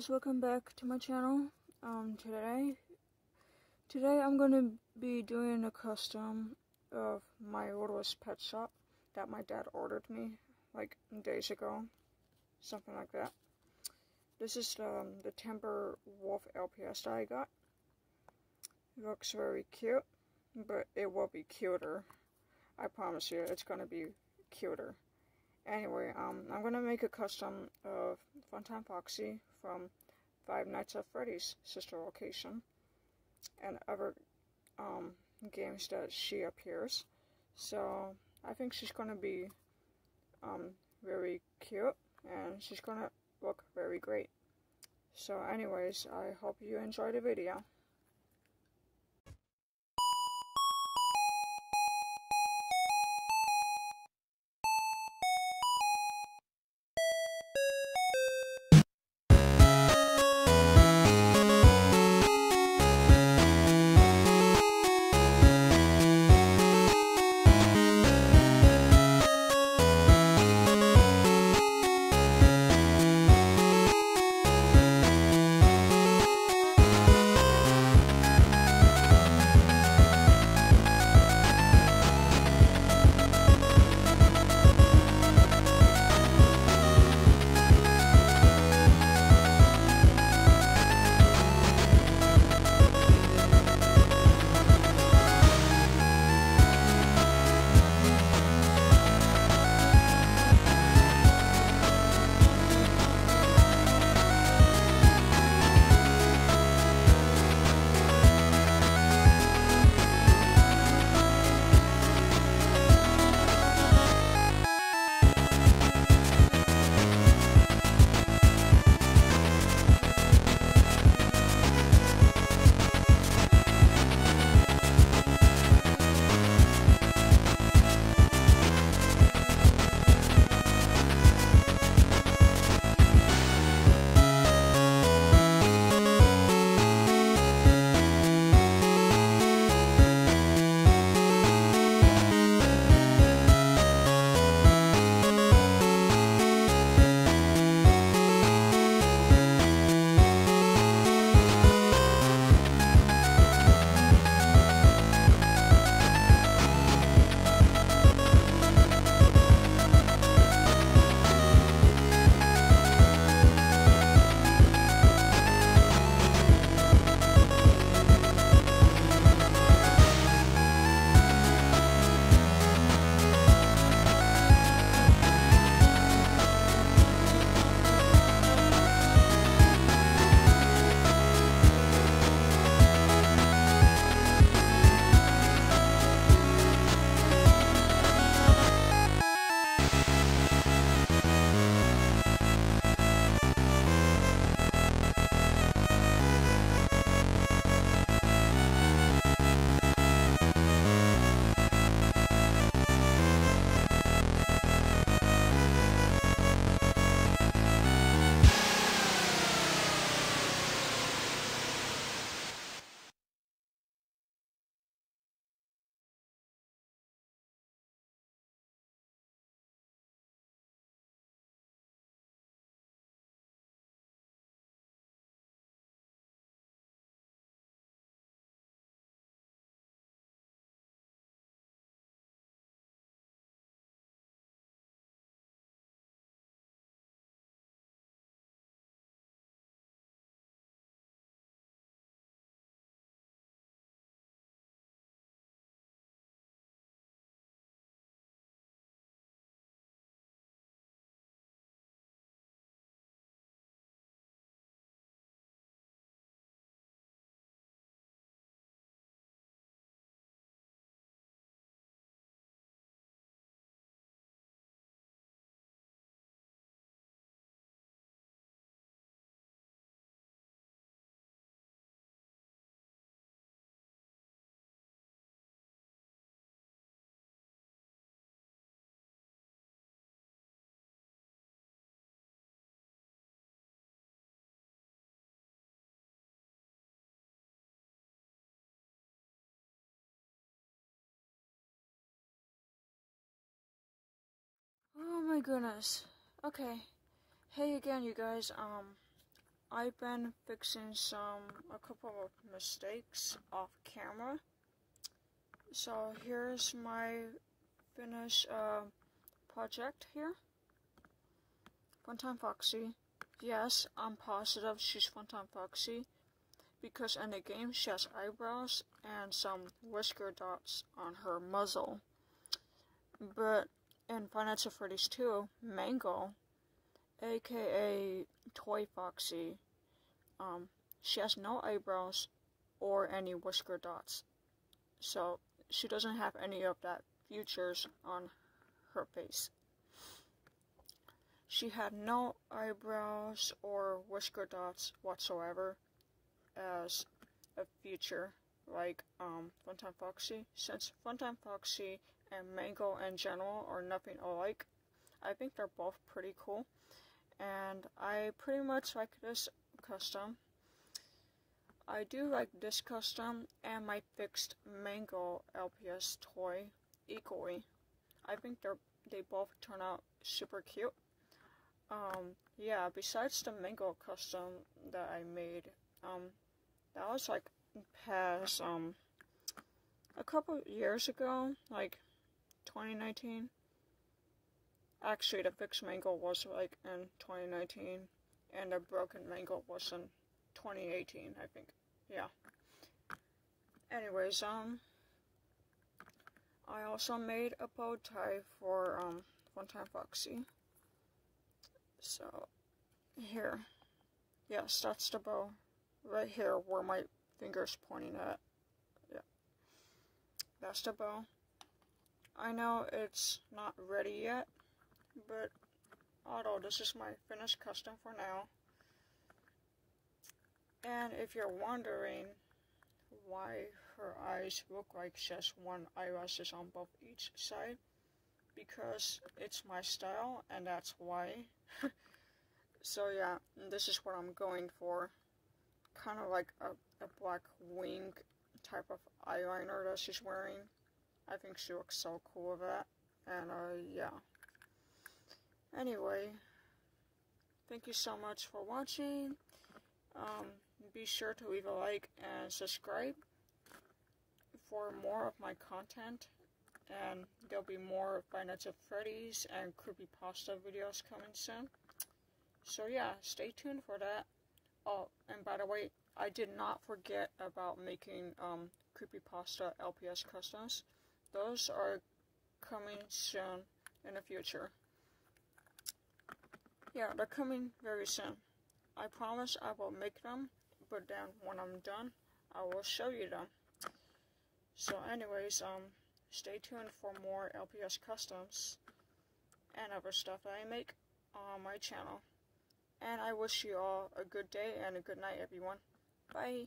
guys, welcome back to my channel. Um, today, today I'm gonna be doing a custom of my littlest pet shop that my dad ordered me like days ago, something like that. This is um, the Timber Wolf LPS that I got. It looks very cute, but it will be cuter. I promise you, it's gonna be cuter. Anyway, um, I'm gonna make a custom of Funtime Foxy from Five Nights at Freddy's sister location and other um, games that she appears. So I think she's gonna be um, very cute and she's gonna look very great. So anyways, I hope you enjoy the video. Oh my goodness. Okay. Hey again, you guys. Um, I've been fixing some, a couple of mistakes off camera. So here's my finished uh, project here. Funtime Foxy. Yes, I'm positive she's Funtime Foxy because in the game she has eyebrows and some whisker dots on her muzzle. But in at Freddy's 2, Mangle, aka Toy Foxy, um, she has no eyebrows or any whisker dots. So she doesn't have any of that features on her face. She had no eyebrows or whisker dots whatsoever as a feature like um, Funtime Foxy. Since Funtime Foxy and Mangle in general are nothing alike, I think they're both pretty cool. And I pretty much like this custom. I do like this custom and my fixed Mangle LPS toy equally. I think they're they both turn out super cute. Um, yeah, besides the Mangle custom that I made, um, that was like past, um, a couple years ago, like 2019. Actually, the fixed Mangle was like in 2019, and the broken Mangle was in 2018, I think. Yeah. Anyways, um, I also made a bow tie for, um, Funtime Foxy. So, here. Yes, that's the bow. Right here where my finger's pointing at. Yeah. That's the bow. I know it's not ready yet, but although this is my finished custom for now. And if you're wondering why her eyes look like just one eyelashes on both each side, because it's my style and that's why. so yeah, this is what I'm going for. Kind of like a, a black wing type of eyeliner that she's wearing. I think she looks so cool with that. And uh, yeah. Anyway, thank you so much for watching. Um, be sure to leave a like and subscribe for more of my content and there'll be more Five Nights at Freddy's and Creepypasta videos coming soon. So yeah, stay tuned for that. Oh, and by the way, I did not forget about making um, Creepypasta LPS customs. Those are coming soon in the future. Yeah, they're coming very soon. I promise I will make them, but then when I'm done, I will show you them. So anyways, um, Stay tuned for more LPS customs and other stuff that I make on my channel. And I wish you all a good day and a good night, everyone. Bye.